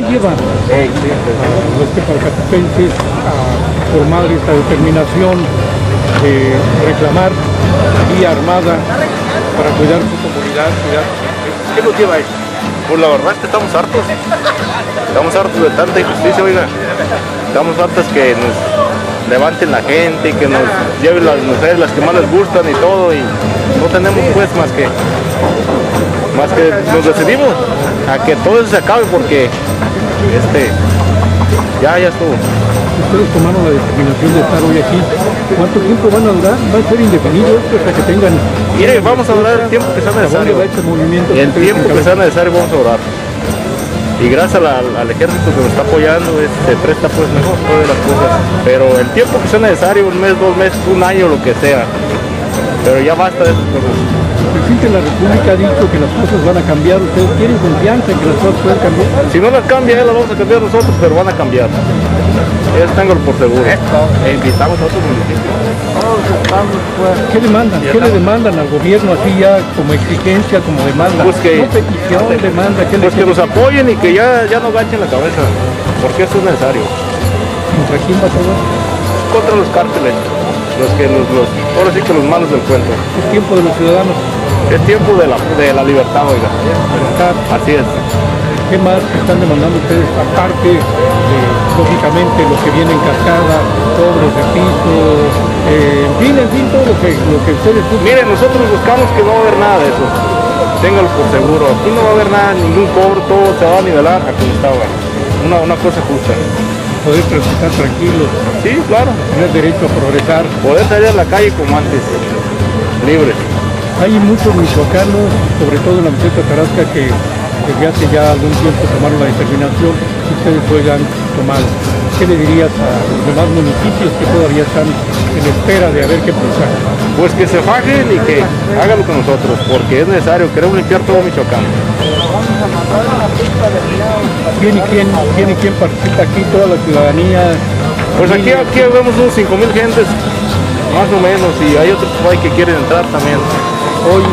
¿Qué lleva a los tepalcatepenses a formar esta determinación de reclamar vía armada para cuidar su comunidad, cuidar? ¿Qué los lleva a esto? Pues la verdad es que estamos hartos. Estamos hartos de tanta injusticia, oiga. Estamos hartos que nos levanten la gente, que nos lleven las mujeres, las que más les gustan y todo. Y no tenemos pues más que más que nos decidimos a que todo eso se acabe porque este ya ya estuvo. Ustedes tomaron la determinación de estar hoy aquí. ¿Cuánto tiempo van a durar? ¿Va a ser indefinido esto hasta que tengan... Mire, vamos a durar el tiempo que sea ¿A dónde necesario. este movimiento? El tiempo que sea necesario vamos a orar. Y gracias al, al ejército que nos está apoyando, es- se presta pues mejor todas las cosas. Pero el tiempo que sea necesario, un mes, dos meses, un año, lo que sea. Pero ya basta de esas cosas. El presidente de la República ha dicho que las cosas van a cambiar. ¿Ustedes tienen confianza en que las cosas pueden cambiar? Si no las cambia él, las vamos a cambiar nosotros, pero van a cambiar. Eso tengo por seguro. E invitamos a otros municipios. ¿Qué demandan? ¿Qué le demandan al gobierno así ya como exigencia, como demanda? Pues que- no petición, demanda. ¿Qué Pues que nos apoyen y que ya, ya no gachen la cabeza, porque eso es necesario. ¿Contra quién va todo? Contra los cárteles, los que los, los, ahora sí que los malos del cuento. Es tiempo de los ciudadanos. Es tiempo de la, de la libertad, oiga. Libertad. Así es. ¿Qué más están demandando ustedes aparte de, lógicamente, lo que viene en cascada, cobros de piso, eh, en fin, en fin, todo lo que, lo que ustedes? Miren, nosotros buscamos que no va a haber nada de eso. Téngalo por seguro. Aquí no va a haber nada, ningún cobro, todo se va a nivelar a como estaba. Una, una cosa justa. Poder transitar tranquilos, Sí, claro. tener derecho a progresar. Poder salir a la calle como antes, libres. Hay muchos michoacanos, sobre todo en la meseta Tarasca, que desde hace ya algún tiempo tomaron la determinación que ustedes puedan tomar. ¿Qué le dirías a los demás municipios que todavía están en espera de a ver qué pasa? Pues que se fajen y que háganlo con nosotros, porque es necesario. Queremos limpiar todo Michoacán. ¿Quién y quién, quién y quién participa aquí? Toda la ciudadanía. Pues aquí, aquí vemos unos 5 mil gentes, más o menos, y hay otros por ahí que quieren entrar también. Hoy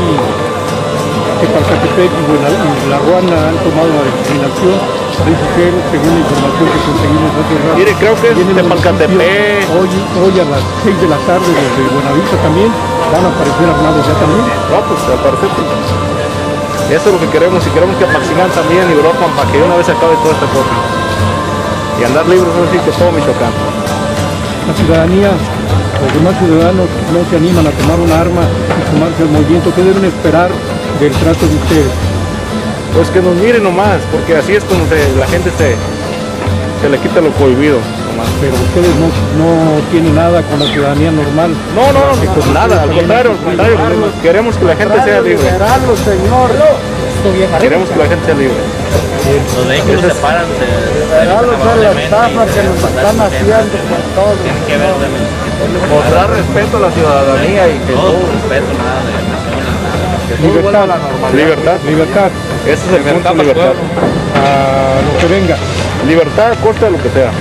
Tepalcatepec y Buena- y La Ruana han tomado la determinación. Dice ser, según la información que conseguimos hace rato. Mire, creo que es Tepalcatepec. Hoy, hoy a las 6 de la tarde desde Buenavista también van a aparecer armados ya también. No, pues sí. Eso es lo que queremos, y queremos que Apaxingán también y Europa para que una vez se acabe toda esta cosa. Y andar libres, así que todo Michoacán. La ciudadanía, los demás ciudadanos no se animan a tomar un arma y sumarse al movimiento. ¿Qué deben esperar del trato de ustedes? Pues que nos miren nomás, porque así es como se- la gente se, se le quita lo prohibido. Pero ustedes no, no tienen nada con la ciudadanía normal. No, no, no, nada, al contrario, al contrario, queremos, que la gente sea libre. señor. Queremos que la gente sea libre. Los vehículos se paran de, de la estafa que nos están haciendo con todo. Tienen que ver de Mostrar respeto a la ciudadanía y que todo respeto, nada de. Libertad, Libertad. libertad, Ese es el punto, libertad. a lo que venga. Libertad a costa de lo que sea.